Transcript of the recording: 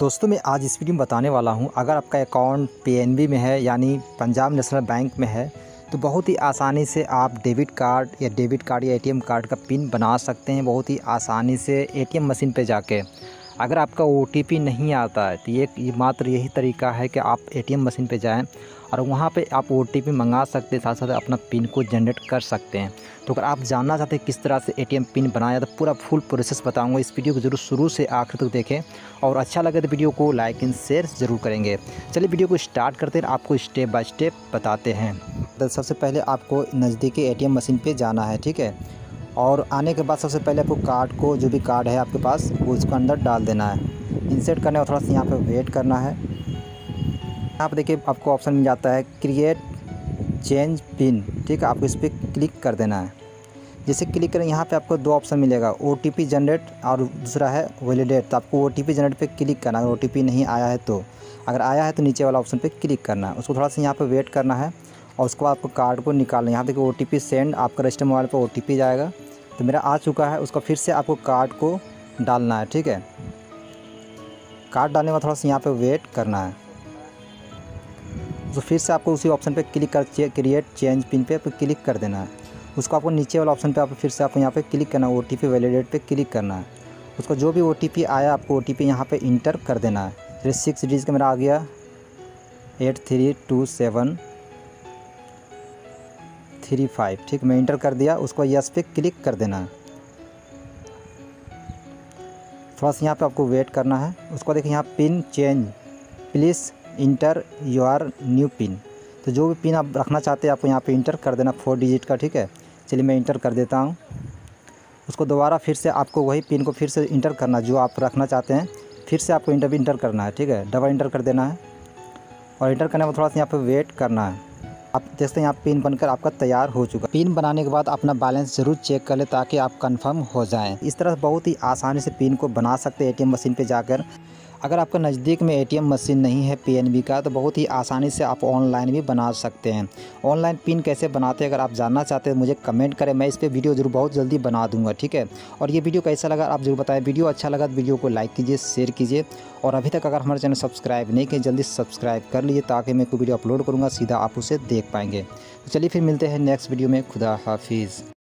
दोस्तों, मैं आज इस वीडियो में बताने वाला हूँ, अगर आपका अकाउंट पीएनबी में है, यानी पंजाब नेशनल बैंक में है तो बहुत ही आसानी से आप डेबिट कार्ड या डेबिट कार्ड या एटीएम कार्ड का पिन बना सकते हैं, बहुत ही आसानी से एटीएम मशीन पे जाके। अगर आपका ओटीपी नहीं आता है तो ये मात्र यही तरीका है कि आप एटीएम मशीन पर जाएँ और वहाँ पे आप ओटीपी मंगा सकते हैं साथ साथ अपना पिन को जनरेट कर सकते हैं। तो अगर आप जानना चाहते हैं किस तरह से एटीएम पिन बनाया तो पूरा फुल प्रोसेस बताऊँगा। इस वीडियो को ज़रूर शुरू से आखिर तक देखें और अच्छा लगे तो वीडियो को लाइक एंड शेयर ज़रूर करेंगे। चलिए वीडियो को स्टार्ट करते हैं आपको स्टेप बाय स्टेप बताते हैं। तो सबसे पहले आपको नज़दीकी एटीएम मशीन पर जाना है, ठीक है? और आने के बाद सबसे पहले आपको कार्ड को, जो भी कार्ड है आपके पास, वो उसको अंदर डाल देना है। इंसर्ट करने और थोड़ा सा यहाँ पर वेट करना है। यहाँ पर देखिए, आपको ऑप्शन मिल जाता है क्रिएट चेंज पिन ठीक है? आपको इस पर क्लिक कर देना है। जैसे क्लिक करें, यहाँ पे आपको दो ऑप्शन मिलेगा ओ जनरेट और दूसरा है वैलिडेट तो आपको ओटीपी जनरेट पे क्लिक करना अगर ओ नहीं आया है तो अगर आया है तो नीचे वाला ऑप्शन पे क्लिक करना है। उसको थोड़ा सा यहाँ पे वेट करना है और उसके बाद आपको कार्ड को निकालना है। यहाँ देखिए ओटीपी सेंड आपका रजिस्टर मोबाइल पर ओ जाएगा। तो मेरा आ चुका है, उसका फिर से आपको कार्ड को डालना है, ठीक है? कार्ड डालने में थोड़ा सा यहाँ पर वेट करना है। तो फिर से आपको उसी ऑप्शन पे क्लिक कर क्रिएट चेंज पिन पे क्लिक कर देना है। उसको आपको नीचे वाला ऑप्शन पे आप फिर से आपको यहाँ पे क्लिक करना है ओ टी पी वैलिडेट पे क्लिक करना है। उसका जो भी ओ टी पी आया, आपको ओ टी पी यहाँ पर इंटर कर देना है। फिर सिक्स डिजिट का मेरा आ गया eight three two seven three five ठीक, मैं इंटर कर दिया, उसको यस पे क्लिक कर देना। है थोड़ा सा यहाँ पे आपको वेट करना है। उसको देखिए, यहाँ PIN change please enter your new PIN तो जो भी पिन आप रखना चाहते हैं, आपको यहाँ पे इंटर कर देना फोर डिजिट का, ठीक है? चलिए, मैं इंटर कर देता हूँ। उसको दोबारा फिर से आपको वही पिन को फिर से इंटर करना, जो आप रखना चाहते हैं। फिर से आपको इंटर इंटर करना है, ठीक है? डबल इंटर कर देना है। और इंटर करने में थोड़ा सा यहाँ पर वेट करना है। आप देखते हैं यहाँ पिन बनकर आपका तैयार हो चुका पिन बनाने के बाद अपना बैलेंस ज़रूर चेक कर ले ताकि आप कंफर्म हो जाएँ। इस तरह बहुत ही आसानी से पिन को बना सकते हैं एटीएम मशीन पे जाकर। अगर आपका नज़दीक में एटीएम मशीन नहीं है पीएनबी का तो बहुत ही आसानी से आप ऑनलाइन भी बना सकते हैं। ऑनलाइन पिन कैसे बनाते हैं, अगर आप जानना चाहते हैं मुझे कमेंट करें, मैं इस पर वीडियो ज़रूर बहुत जल्दी बना दूँगा, ठीक है? और ये वीडियो कैसा लगा, आप ज़रूर बताएँ। वीडियो अच्छा लगा तो वीडियो को लाइक कीजिए शेयर कीजिए। और अभी तक अगर हमारे चैनल सब्सक्राइब नहीं किए, जल्दी सब्सक्राइब कर लीजिए, ताकि मैं कोई वीडियो अपलोड करूँगा, सीधा आप उसे देख पाएँगे। तो चलिए फिर मिलते हैं नेक्स्ट वीडियो में। खुदा हाफिज़।